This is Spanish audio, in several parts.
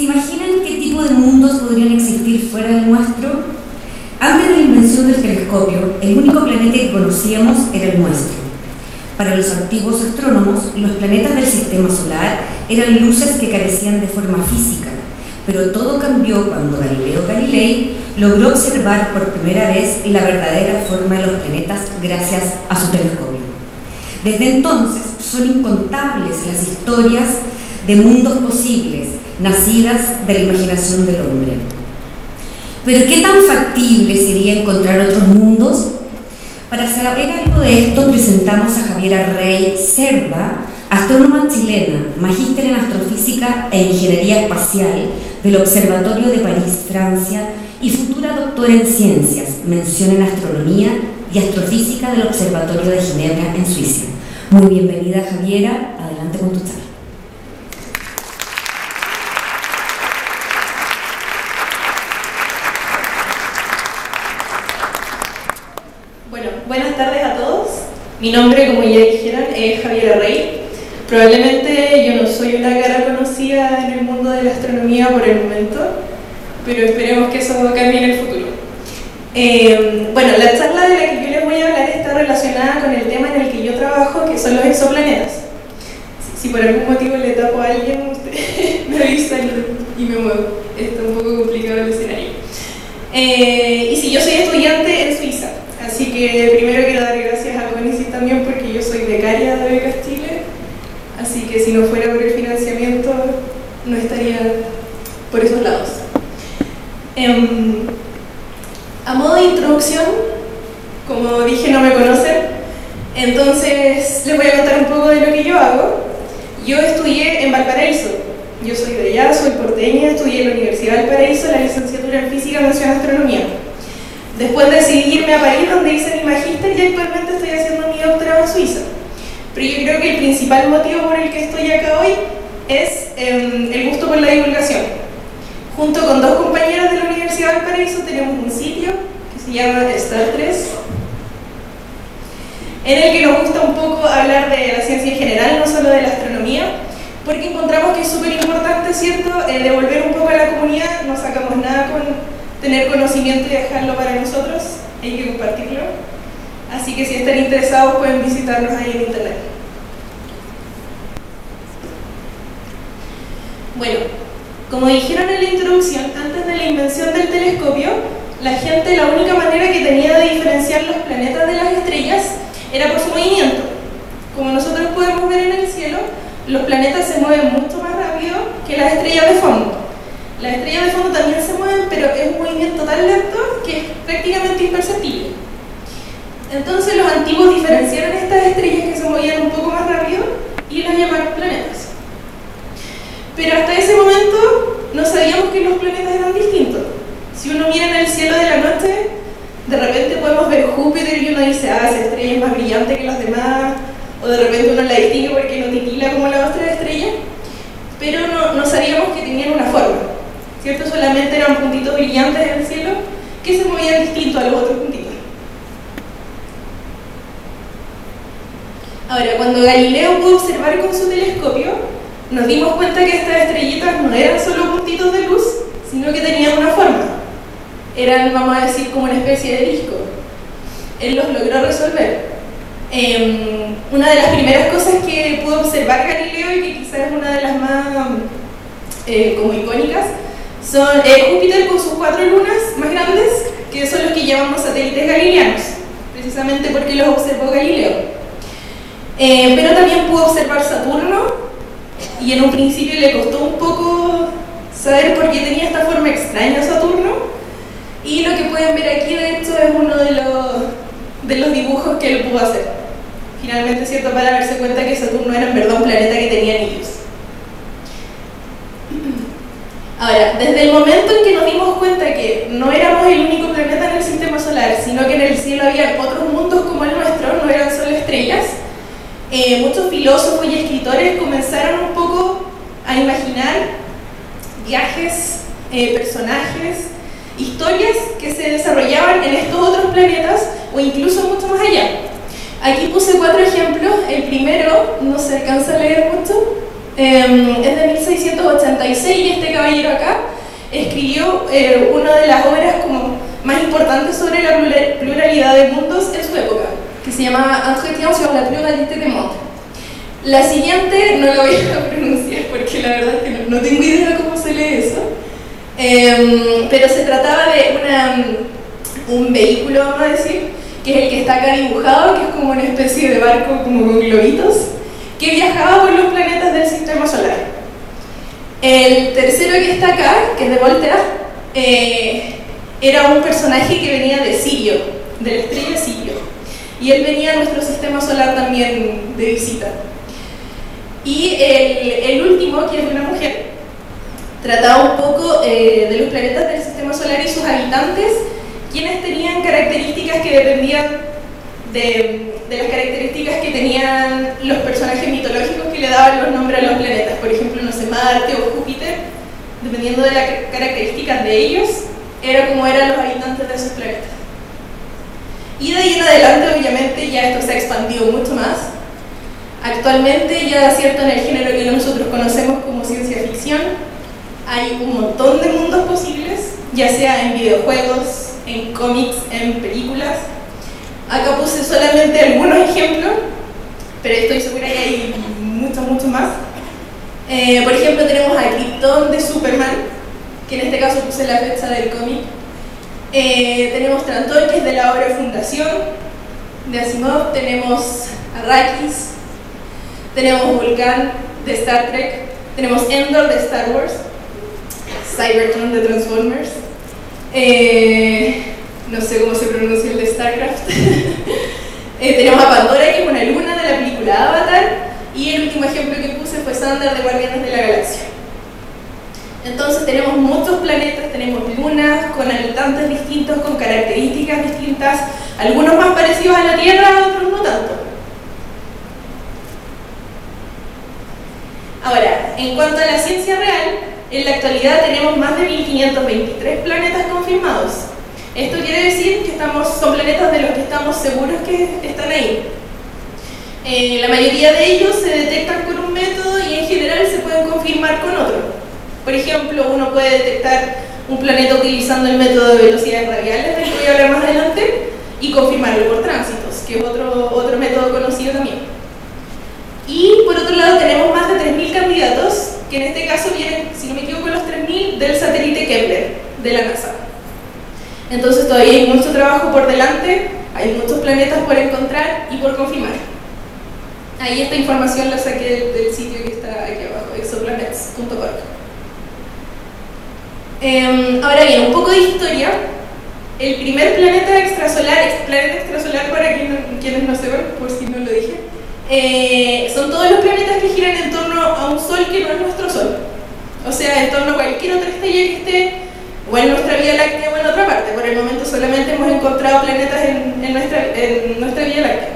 ¿Se imaginan qué tipo de mundos podrían existir fuera del nuestro? Antes de la invención del telescopio, el único planeta que conocíamos era el nuestro. Para los antiguos astrónomos, los planetas del sistema solar eran luces que carecían de forma física, pero todo cambió cuando Galileo Galilei logró observar por primera vez la verdadera forma de los planetas gracias a su telescopio. Desde entonces son incontables las historias de mundos posibles, nacidas de la imaginación del hombre. Pero ¿qué tan factible sería encontrar otros mundos? Para saber algo de esto, presentamos a Javiera Rey Cerda, astrónoma chilena, magíster en astrofísica e ingeniería espacial del Observatorio de París, Francia, y futura doctora en ciencias, mención en astronomía y astrofísica del Observatorio de Ginebra en Suiza. Muy bienvenida Javiera, adelante con tu charla. Bueno, buenas tardes a todos. Mi nombre, como ya dijeron, es Javiera Rey. Probablemente yo no soy una cara conocida en el mundo de la astronomía por el momento, pero esperemos que eso cambie en el futuro. Eh, bueno, la charla de la que yo les voy a hablar está relacionada con el tema en el que yo trabajo, que son los exoplanetas. Si, si por algún motivo le tapo a alguien, usted me avisa y, y me muevo. Está un poco complicado el escenario. Eh, y si yo soy estudiante en Suiza, así que primero quiero dar gracias a Conicis también porque yo soy becaria de Becas Chile, así que si no fuera por el financiamiento no estaría por esos lados. Eh, a modo de introducción, como dije no me conocen, entonces les voy a contar un poco de lo que yo hago. Yo estudié en Valparaíso, yo soy de allá, soy porteña, estudié en la Universidad de Valparaíso la licenciatura en Física, Mención Astronomía. Después decidí irme a París, donde hice mi magíster y actualmente estoy haciendo mi doctorado en Suiza. Pero yo creo que el principal motivo por el que estoy acá hoy es eh, el gusto por la divulgación. Junto con dos compañeros de la Universidad de Valparaíso tenemos un sitio que se llama Star 3, en el que nos gusta un poco hablar de la ciencia en general, no solo de la astronomía, porque encontramos que es súper importante, ¿cierto?, eh, devolver un poco a la comunidad, no sacamos nada con tener conocimiento y dejarlo para nosotros, hay que compartirlo. Así que si están interesados pueden visitarnos ahí en internet. Bueno, como dijeron en la introducción, antes de la invención del telescopio, la gente la única manera que tenía de diferenciar los planetas de las estrellas era por su movimiento. Como nosotros podemos ver en el cielo, los planetas se mueven mucho más rápido que las estrellas de fondo. Las estrellas de fondo también se mueven, pero es un movimiento tan lento que es prácticamente imperceptible. Entonces los antiguos diferenciaron estas estrellas que se movían un poco más rápido y las llamaron planetas. Pero hasta ese momento no sabíamos que los planetas eran distintos. Si uno mira en el cielo de la noche, de repente podemos ver Júpiter y uno dice, ah, esa estrella es más brillante que las demás, o de repente uno la distingue porque no titila como la otra estrella, pero no, no sabíamos que tenían una forma, ¿cierto? Solamente eran puntitos brillantes en el cielo que se movían distinto a los otros puntitos. Ahora, cuando Galileo pudo observar con su telescopio, nos dimos cuenta que estas estrellitas no eran solo puntitos de luz, sino que tenían una forma. Eran, vamos a decir, como una especie de disco. Él los logró resolver. Eh, una de las primeras cosas que pudo observar Galileo y que quizás es una de las más eh, como icónicas son eh, Júpiter con sus cuatro lunas más grandes, que son los que llamamos satélites galileanos, precisamente porque los observó Galileo. Eh, pero también pudo observar Saturno y en un principio le costó un poco saber por qué tenía esta forma extraña Saturno y lo que pueden ver aquí de hecho es uno de los, de los dibujos que él pudo hacer. Finalmente, ¿cierto? Para darse cuenta que Saturno era en verdad un planeta que tenía anillos. Ahora, desde el momento en que nos dimos cuenta que no éramos el único planeta en el sistema solar, sino que en el cielo había otros mundos como el nuestro, no eran solo estrellas, eh, muchos filósofos y escritores comenzaron un poco a imaginar viajes, eh, personajes, historias que se desarrollaban en estos otros planetas o incluso mucho más allá. Aquí puse cuatro ejemplos. El primero no se alcanza a leer mucho. Em, es de 1686 y este caballero acá escribió eh, una de las obras como más importantes sobre la pluralidad de mundos en su época, que se llama Entretien sur la pluralité des mondes. La siguiente no la voy a pronunciar porque la verdad es que no, no tengo idea cómo se lee eso, em, pero se trataba de una, un vehículo, vamos a decir, que es el que está acá dibujado, que es como una especie de barco como con globitos, que viajaba por los planetas del sistema solar. El tercero que está acá, que es de Voltaire, eh, era un personaje que venía de Sirio, de la estrella Sirio. Y él venía a nuestro sistema solar también de visita. Y el, el último, que es una mujer, trataba un poco eh, de los planetas del sistema solar y sus habitantes, quienes tenían características que dependían de, de, las características que tenían los personajes mitológicos que le daban los nombres a los planetas. Por ejemplo, no sé, Marte o Júpiter, dependiendo de las características de ellos, era como eran los habitantes de esos planetas. Y de ahí en adelante, obviamente, ya esto se ha expandido mucho más. Actualmente, ya cierto en el género que nosotros conocemos como ciencia ficción, hay un montón de mundos posibles, ya sea en videojuegos, en cómics, en películas. Acá puse solamente algunos ejemplos, pero estoy segura que hay muchos, muchos más. Eh, por ejemplo, tenemos a Krypton de Superman, que en este caso puse la fecha del cómic. Eh, tenemos Trantor, que es de la obra Fundación de Asimov. Tenemos Arrakis. Tenemos Vulcan de Star Trek. Tenemos Endor de Star Wars. Cybertron de Transformers. Eh, no sé cómo se pronuncia el de StarCraft. eh, tenemos a Pandora, que es una luna de la película Avatar. Y el último ejemplo que puse fue Sander de Guardianes de la Galaxia. Entonces tenemos muchos planetas, tenemos lunas con habitantes distintos, con características distintas, algunos más parecidos a la Tierra, otros no tanto. Ahora, en cuanto a la ciencia real, en la actualidad tenemos más de 1523 planetas confirmados. Esto quiere decir que estamos, son planetas de los que estamos seguros que están ahí. Eh, la mayoría de ellos se detectan con un método y en general se pueden confirmar con otro. Por ejemplo, uno puede detectar un planeta utilizando el método de velocidades radiales, del que voy a hablar más adelante, y confirmarlo por tránsitos, que es otro, otro método conocido también. Y por otro lado tenemos más de 3.000 candidatos, que en este caso vienen, si no me equivoco, los 3.000 del satélite Kepler, de la NASA. Entonces todavía hay mucho trabajo por delante, hay muchos planetas por encontrar y por confirmar. Ahí esta información la saqué del, sitio que está aquí abajo, exoplanets.org. Eh, ahora bien, un poco de historia. El primer planeta extrasolar, planeta extrasolar para quienes no sepan, por si no lo dije, eh, son todos los planetas que giran en torno a un sol que no es nuestro sol. O sea, en torno a cualquier otra estrella que esté o en nuestra Vía Láctea o en otra parte. Por el momento solamente hemos encontrado planetas en, en, nuestra, en nuestra, Vía Láctea.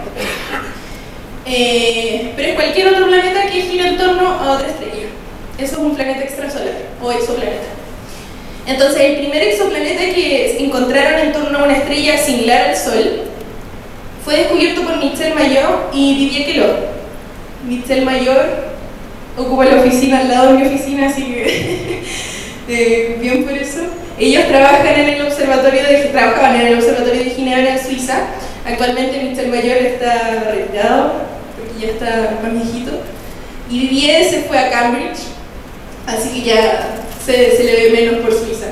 Eh, pero es cualquier otro planeta que gira en torno a otra estrella. Eso es un planeta extrasolar o exoplaneta. Entonces, el primer exoplaneta que encontraron en torno a una estrella similar al Sol fue descubierto por Michel Mayor y Didier Queloz. Michel Mayor ocupa la oficina al lado de mi oficina, así que eh, bien por eso. Ellos trabajan en el observatorio de, trabajaban en el observatorio de Ginebra en Suiza. Actualmente Michel Mayor está retirado porque ya está más viejito. Y Didier se fue a Cambridge, así que ya se, se, le ve menos por Suiza.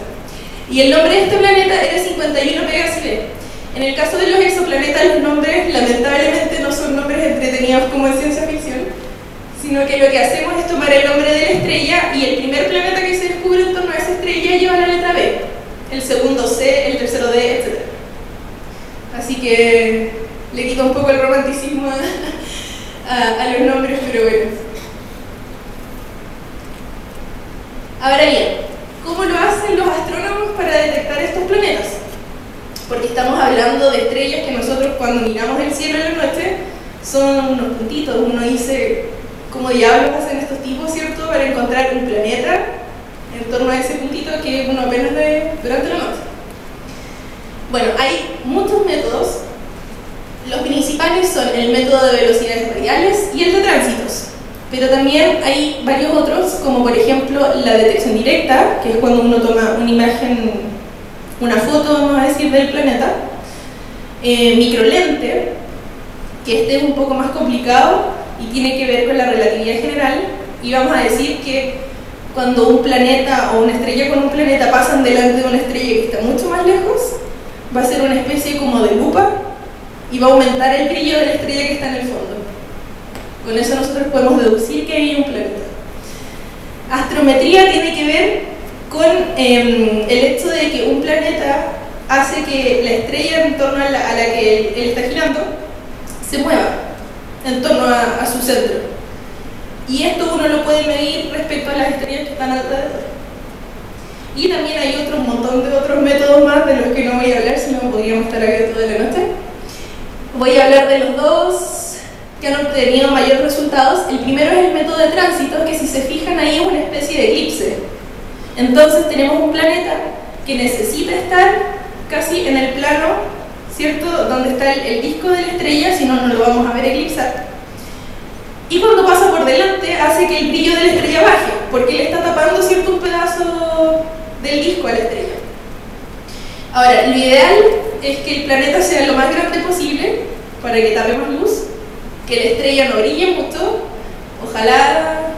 Y el nombre de este planeta era 51 Pegasidae. En el caso de los exoplanetas, los nombres lamentablemente no son nombres entretenidos como en ciencia ficción, sino que lo que hacemos es tomar el nombre de la estrella y el primer planeta que se descubre en torno a esa estrella lleva la letra B, el segundo C, el tercero D, etc. Así que le quito un poco el romanticismo a, a, a los nombres, pero bueno. Ahora bien, ¿cómo lo hacen los astrónomos para detectar estos planetas? Porque estamos hablando de estrellas que nosotros cuando miramos el cielo en la noche son unos puntitos. Uno dice, ¿cómo diablos hacen estos tipos, cierto? Para encontrar un planeta en torno a ese puntito que uno apenas ve durante la noche. Bueno, hay muchos métodos. Los principales son el método de velocidades radiales y el de tránsitos. Pero también hay varios otros, como por ejemplo la detección directa, que es cuando uno toma una imagen, una foto, vamos a decir, del planeta. Eh, microlente, que este es un poco más complicado y tiene que ver con la relatividad general. Y vamos a decir que cuando un planeta o una estrella con un planeta pasan delante de una estrella que está mucho más lejos, va a ser una especie como de lupa y va a aumentar el brillo de la estrella que está en el fondo. Con eso nosotros podemos deducir que hay un planeta. Astrometría tiene que ver con em, el hecho de que un planeta hace que la estrella en torno a la, que él, está girando se mueva en torno a, su centro. Y esto uno lo puede medir respecto a las estrellas que están alrededor. Y también hay otro montón de otros métodos más de los que no voy a hablar, si no podríamos estar aquí toda la noche. Voy a hablar de los dos que han obtenido mayores resultados. El primero es el método de tránsito, que si se fijan ahí es una especie de eclipse. Entonces tenemos un planeta que necesita estar casi en el plano, ¿cierto?, donde está el, disco de la estrella, si no, no lo vamos a ver eclipsar. Y cuando pasa por delante hace que el brillo de la estrella baje, porque le está tapando, ¿cierto?, un pedazo del disco a la estrella. Ahora, lo ideal es que el planeta sea lo más grande posible para que tape más luz que la estrella no brille mucho, ojalá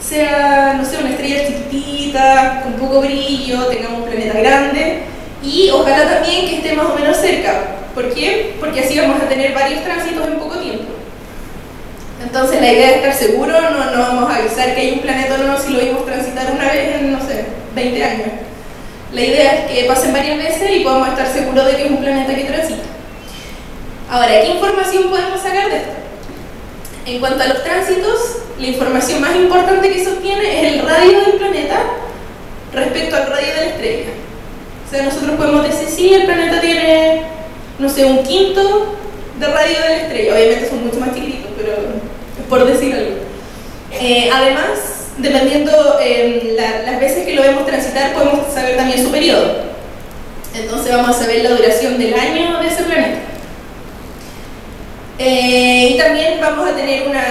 sea, no sé, una estrella chiquitita, con poco brillo, tengamos un planeta grande y ojalá también que esté más o menos cerca. ¿Por qué? Porque así vamos a tener varios tránsitos en poco tiempo. Entonces la idea es estar seguro, no, no vamos a avisar que hay un planeta o no si lo vimos transitar una vez en, no sé, 20 años. La idea es que pasen varias veces y podamos estar seguros de que es un planeta que transita. Ahora, ¿qué información podemos sacar de esto? En cuanto a los tránsitos, la información más importante que se obtiene es el radio del planeta respecto al radio de la estrella. Sea, nosotros podemos decir, sí, el planeta tiene, no sé, un quinto de radio de la estrella. Obviamente son mucho más chiquititos, pero es por decir algo. Eh, además, dependiendo eh, las veces que lo vemos transitar, podemos saber también su periodo. Entonces vamos a saber la duración del año de ese planeta. Eh, y también vamos a tener una,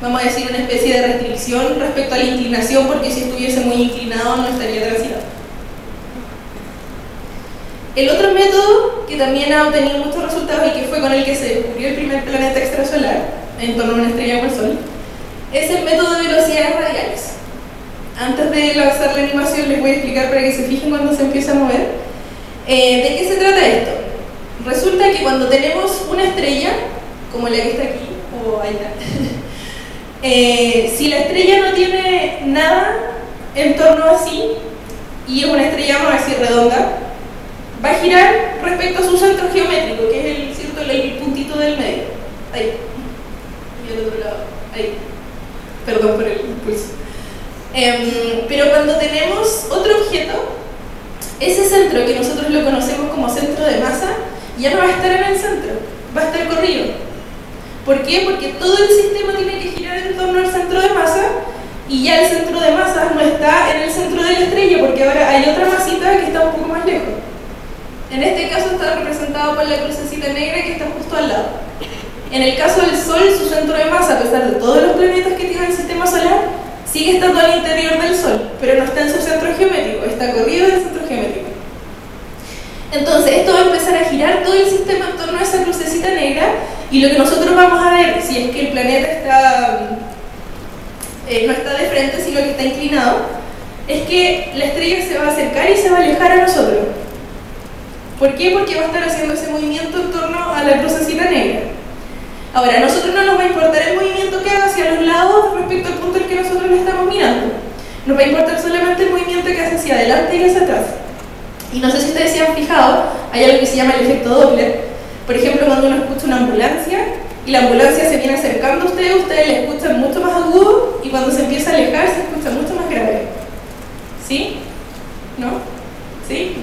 vamos a decir, una especie de restricción respecto a la inclinación, porque si estuviese muy inclinado no estaría transitado. El otro método que también ha obtenido muchos resultados y que fue con el que se descubrió el primer planeta extrasolar en torno a una estrella como el Sol, es el método de velocidades radiales. Antes de lanzar la animación les voy a explicar para que se fijen cuando se empieza a mover. Eh, ¿De qué se trata esto? Resulta que cuando tenemos una estrella, como la que está aquí, o allá, eh, si la estrella no tiene nada en torno a sí, y es una estrella, vamos a decir, redonda, va a girar respecto a su centro geométrico, que es el, ¿cierto? el puntito del medio. Ahí. Y al otro lado. Ahí. Perdón por el impulso. Em, pero cuando tenemos otro objeto, ese centro que nosotros lo conocemos como centro de masa, ya no va a estar en el centro, va a estar corrido. ¿Por qué? Porque todo el sistema tiene que girar en torno al centro de masa y ya el centro de masa no está en el centro de la estrella porque ahora hay otra masita que está un poco más lejos. En este caso está representado por la crucecita negra que está justo al lado. En el caso del Sol, su centro de masa, a pesar de todos los planetas que tiene el sistema solar, sigue estando al interior del Sol, pero no está en su centro geométrico, está corrido del centro geométrico. Entonces, esto va a empezar a girar todo el sistema en torno a esa crucecita negra y lo que nosotros vamos a ver, si es que el planeta está, eh, no está de frente, sino que está inclinado, es que la estrella se va a acercar y se va a alejar a nosotros. ¿Por qué? Porque va a estar haciendo ese movimiento en torno a la crucecita negra. Ahora, a nosotros no nos va a importar el movimiento que haga hacia los lados respecto al punto al que nosotros le estamos mirando. Nos va a importar solamente el movimiento que hace hacia adelante y hacia atrás. Y no sé si ustedes se han fijado, hay algo que se llama el efecto Doppler. Por ejemplo, cuando uno escucha una ambulancia y la ambulancia se viene acercando a ustedes, ustedes la escuchan mucho más agudo y cuando se empieza a alejar se escucha mucho más grave. ¿Sí? ¿No? ¿Sí?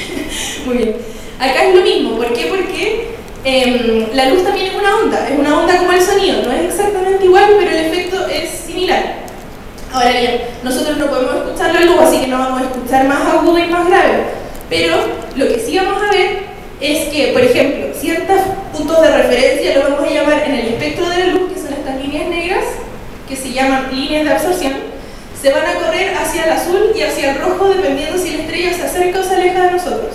Muy bien. Acá es lo mismo. ¿Por qué? Porque em, la luz también es una onda. Es una onda como el sonido. No es exactamente igual, pero el efecto es similar. Ahora bien, nosotros no podemos escuchar la luz, así que no vamos a escuchar más agudo y más grave. Pero lo que sí vamos a ver es que, por ejemplo, ciertos puntos de referencia lo vamos a llamar en el espectro de la luz, que son estas líneas negras, que se llaman líneas de absorción, se van a correr hacia el azul y hacia el rojo dependiendo si la estrella se acerca o se aleja de nosotros.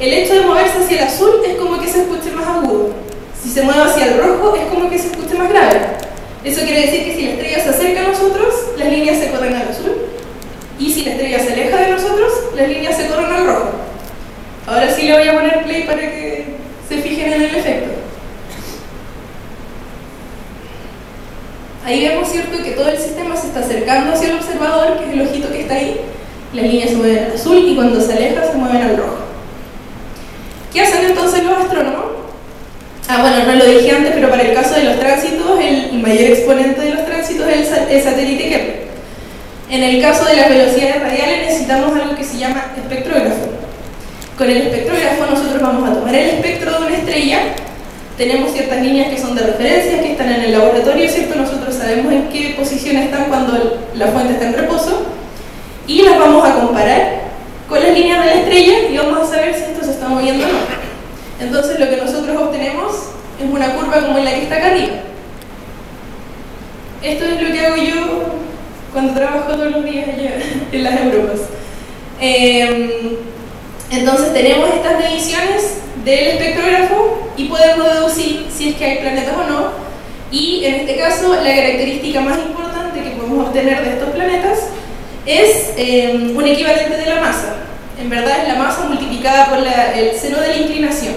El hecho de moverse hacia el azul es como que se escuche más agudo. Si se mueve hacia el rojo es como que se escuche más grave. Eso quiere decir que si la estrella se acerca a nosotros, las líneas se corren al azul. Y si la estrella se aleja de nosotros, las líneas se corren al rojo. Ahora sí le voy a poner play para que se fijen en el efecto. Ahí vemos, ¿cierto?, que todo el sistema está acercando hacia el observador, que es el ojito que está ahí. Las líneas se mueven al azul y cuando se aleja se mueven al rojo. ¿Qué hacen entonces los astrónomos? Ah, bueno, no lo dije antes, pero para el caso de los tránsitos, el, mayor exponente de los tránsitos es el, satélite Kepler. En el caso de las velocidades radiales necesitamos algo que se llama espectrógrafo. Con el espectrógrafo nosotros vamos a tomar el espectro de una estrella, tenemos ciertas líneas que son de referencia, que están en el laboratorio, ¿cierto? Nosotros sabemos en qué posición están cuando la fuente está en reposo, y las vamos a comparar con las líneas de la estrella y vamos a saber si esto se está moviendo o no. Entonces lo que nosotros obtenemos es una curva como la que está acá arriba. Esto es lo que hago yo cuando trabajo todos los días allá en las Europas. Em, entonces tenemos estas mediciones del espectrógrafo y podemos deducir si es que hay planetas o no. Y en este caso la característica más importante que podemos obtener de estos planetas es em, un equivalente de la masa. En verdad es la masa multiplicada por el seno de la inclinación.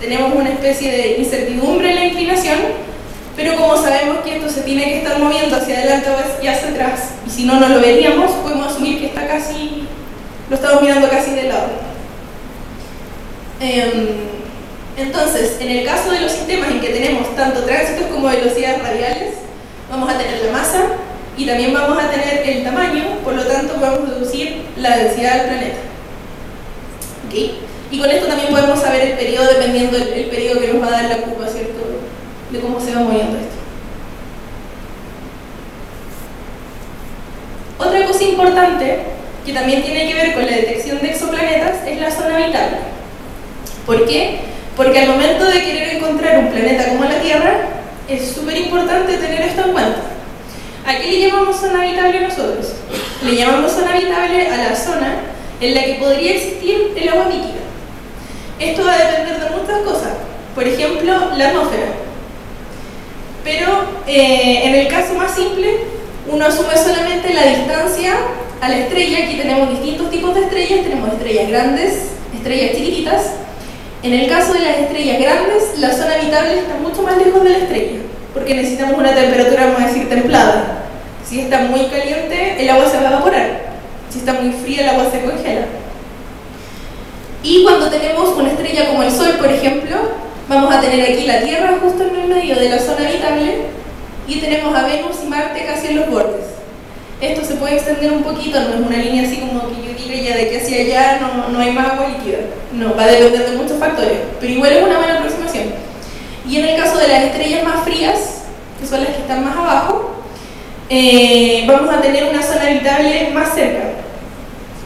Tenemos una especie de incertidumbre en la inclinación, pero como sabemos que esto se tiene que estar moviendo hacia adelante y hacia atrás, y si no, no lo veríamos, podemos asumir que está casi, lo estamos mirando casi de lado. Em, entonces, en el caso de los sistemas en que tenemos tanto tránsitos como velocidades radiales, vamos a tener la masa, y también vamos a tener el tamaño, por lo tanto podemos deducir la densidad del planeta. Y con esto también podemos saber el periodo dependiendo del periodo que nos va a dar la curva, ¿cierto? De cómo se va moviendo esto. Otra cosa importante que también tiene que ver con la detección de exoplanetas es la zona habitable. ¿Por qué? Porque al momento de querer encontrar un planeta como la Tierra, es súper importante tener esto en cuenta. ¿A qué le llamamos zona habitable nosotros? Le llamamos zona habitable a la zona en la que podría existir el agua líquida. Esto va a depender de muchas cosas, por ejemplo, la atmósfera. Pero eh, en el caso más simple, uno asume solamente la distancia a la estrella. Aquí tenemos distintos tipos de estrellas, tenemos estrellas grandes, estrellas chiquititas. En el caso de las estrellas grandes, la zona habitable está mucho más lejos de la estrella, porque necesitamos una temperatura, vamos a decir, templada. Si está muy caliente, el agua se va a evaporar. Si está muy fría, el agua se congela. Y cuando tenemos una estrella como el Sol, por ejemplo, vamos a tener aquí la Tierra justo en el medio de la zona habitable y tenemos a Venus y Marte casi en los bordes. Esto se puede extender un poquito, no es una línea así como que yo ya de que hacia allá no, no hay más agua líquida. No, va a depender de muchos factores, pero igual es una buena aproximación. Y en el caso de las estrellas más frías, que son las que están más abajo, eh, vamos a tener una zona habitable más cerca.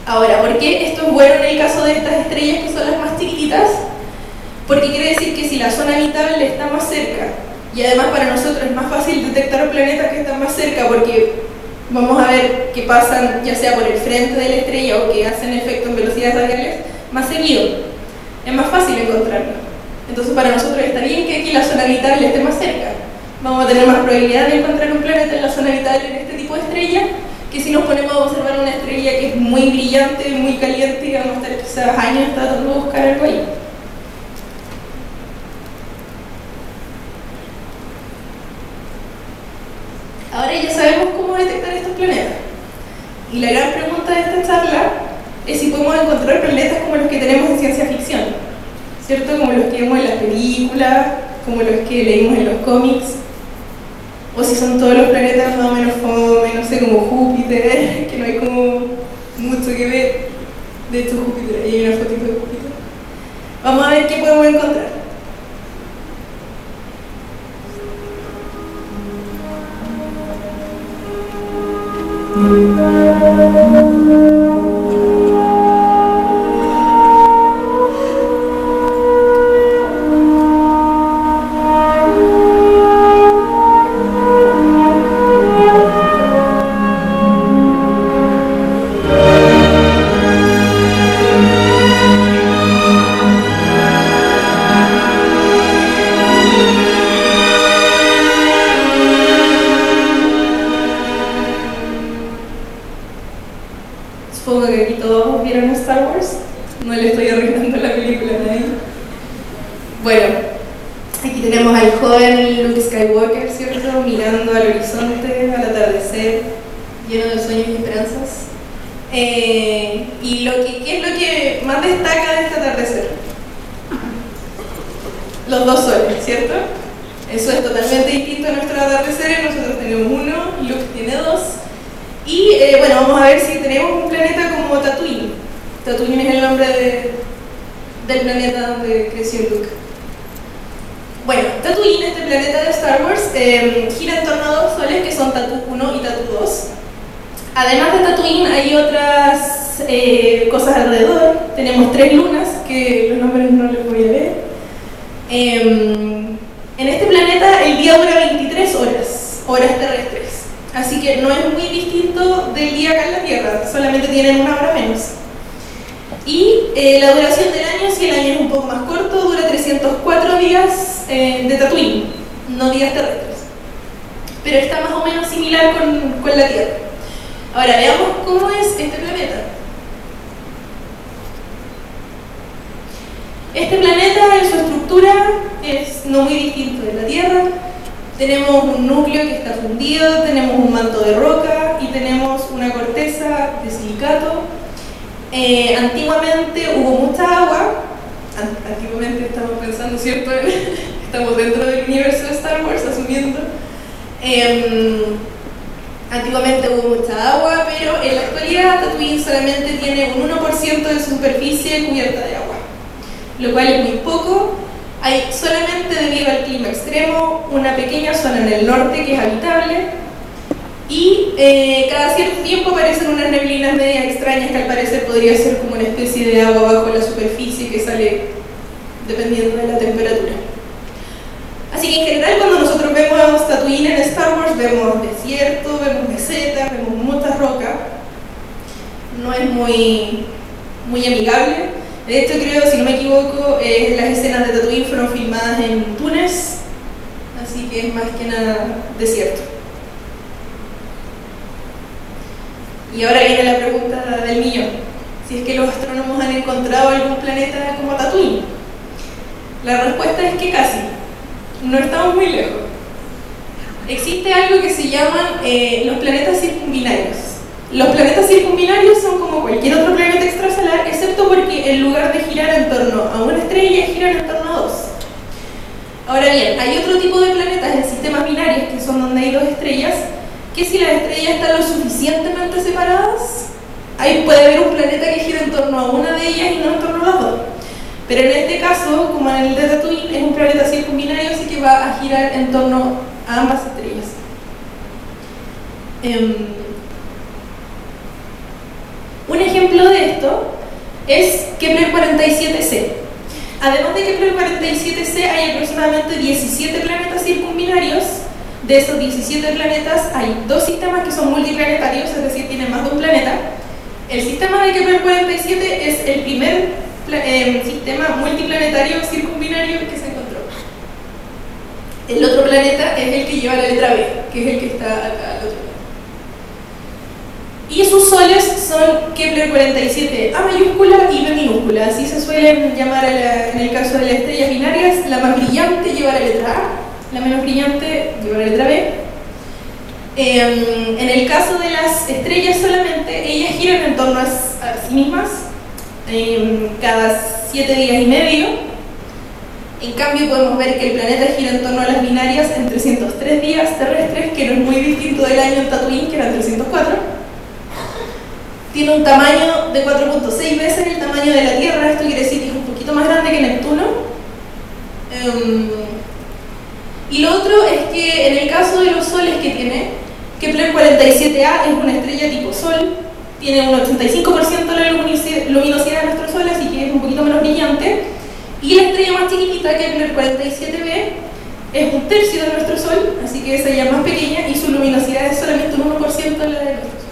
Ahora, ¿por qué esto es bueno en el caso de estas estrellas que son las más chiquititas? Porque quiere decir que si la zona habitable está más cerca, y además para nosotros es más fácil detectar planetas que están más cerca porque vamos a ver que pasan ya sea por el frente de la estrella o que hacen efecto en velocidades radiales más seguido. Es más fácil encontrarlo. Entonces para nosotros está bien que aquí la zona habitable esté más cerca vamos a tener más probabilidad de encontrar un planeta en la zona habitable en este tipo de estrella que si nos ponemos a observar una estrella que es muy brillante, muy caliente y vamos a estar quizás años tratando de buscar algo ahí. Ahora ya sabemos cómo detectar estos planetas. Y la gran pregunta de esta charla es si podemos encontrar planetas como los que tenemos en ciencia ficción, ¿cierto? Como los que vemos en las películas, como los que leímos en los cómics, o si son todos los planetas más o menos fome, no sé, como Júpiter, que no hay como mucho que ver. De hecho, Júpiter, ahí hay una fotito de Júpiter. Vamos a ver qué podemos encontrar. No le estoy arruinando la película a nadie. Bueno, aquí tenemos al joven Luke Skywalker, ¿cierto? Mirando al horizonte, al atardecer, lleno de sueños y esperanzas. Eh, y lo que, ¿qué es lo que más destaca de este atardecer? Los dos soles, ¿cierto? Eso es totalmente distinto a nuestro atardecer. Nosotros tenemos uno, Luke tiene dos. Y eh, bueno, vamos a ver si tenemos un planeta como Tatooine. Tatooine es el nombre de, del planeta donde creció Luke. Bueno, Tatooine, este planeta de Star Wars, eh, gira en torno a dos soles que son Tatoo 1 y Tatoo 2. Además de Tatooine hay otras eh, cosas alrededor. Tenemos tres lunas, que los nombres no les voy a ver. Em, en este planeta el día dura 23 horas, horas terrestres. Así que no es muy distinto del día acá en la Tierra, solamente tienen una hora menos. Y eh, la duración del año, si el año es un poco más corto, dura 304 días eh, de Tatooine, no días terrestres. Pero está más o menos similar con, con la Tierra. Ahora veamos cómo es este planeta. Este planeta en su estructura es no muy distinto de la Tierra. Tenemos un núcleo que está fundido, tenemos un manto de roca y tenemos una corteza de silicato. Eh, antiguamente hubo mucha agua, antiguamente estamos pensando, ¿cierto? estamos dentro del universo de Star Wars, asumiendo. Em, antiguamente hubo mucha agua, pero en la actualidad Tatooine solamente tiene un 1% de superficie cubierta de agua, lo cual es muy poco hay solamente debido al clima extremo una pequeña zona en el norte que es habitable y eh, cada cierto tiempo aparecen unas neblinas medias extrañas que al parecer podría ser como una especie de agua bajo la superficie que sale dependiendo de la temperatura. Así que en general cuando nosotros vemos Tatooine en Star Wars vemos desierto, vemos meseta, vemos mucha roca. No es muy, muy amigable. De hecho, creo, si no me equivoco, eh, las escenas de Tatooine fueron filmadas en Túnez, así que es más que nada desierto. Y ahora viene la pregunta del millón. Si es que los astrónomos han encontrado algún planeta como Tatooine. La respuesta es que casi. No estamos muy lejos. Existe algo que se llaman eh, los planetas circumbinarios. Los planetas circumbinarios son como cualquier otro planeta extrasolar, excepto porque en lugar de girar en torno a una estrella, giran en torno a dos. Ahora bien, hay otro tipo de planetas en sistemas binarios, que son donde hay dos estrellas, que si las estrellas están lo suficientemente separadas, ahí puede haber un planeta que gira en torno a una de ellas y no en torno a las dos. Pero en este caso, como en el de Tatooine, es un planeta circumbinario, así que va a girar en torno a ambas estrellas. Em, un ejemplo de esto es Kepler 47c. Además de Kepler 47c hay aproximadamente 17 planetas circumbinarios. De esos 17 planetas hay dos sistemas que son multiplanetarios, es decir, tienen más de un planeta. El sistema de Kepler 47 es el primer eh, sistema multiplanetario circumbinario que se encontró. El otro planeta es el que lleva la letra B, que es el que está acá al otro lado. Y sus soles son Kepler 47 A mayúscula y B minúscula, así se suelen llamar en el caso de las estrellas binarias. La más brillante lleva la letra A, la menos brillante lleva la letra B. Em, en el caso de las estrellas solamente, ellas giran en torno a, sí mismas em, cada 7 días y medio. En cambio podemos ver que el planeta gira en torno a las binarias en 303 días terrestres, que no es muy distinto del año en Tatooine, que eran 304 tiene un tamaño de 4.6 veces el tamaño de la Tierra, esto quiere decir que es un poquito más grande que Neptuno. Em, y lo otro es que en el caso de los soles que tiene, Kepler 47a es una estrella tipo Sol, tiene un 85% de la luminosidad de nuestro Sol, así que es un poquito menos brillante. Y la estrella más chiquitita, Kepler 47b, es un tercio de nuestro Sol, así que es más pequeña y su luminosidad es solamente un 1% de la de nuestro.